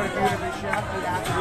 I'm you have a chef, the